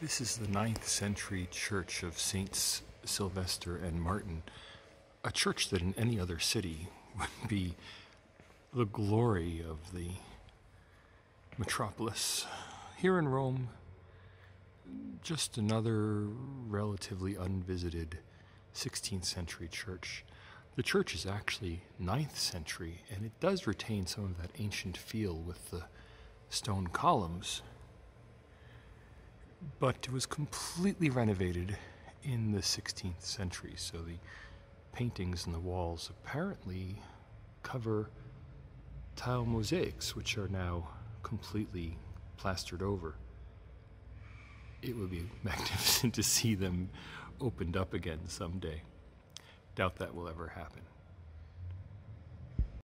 This is the 9th century church of Saints Silvester and Martin, a church that in any other city would be the glory of the metropolis. Here in Rome, just another relatively unvisited 16th century church. The church is actually 9th century, and it does retain some of that ancient feel with the stone columns but it was completely renovated in the 16th century. So the paintings in the walls apparently cover tile mosaics, which are now completely plastered over. It would be magnificent to see them opened up again someday. Doubt that will ever happen.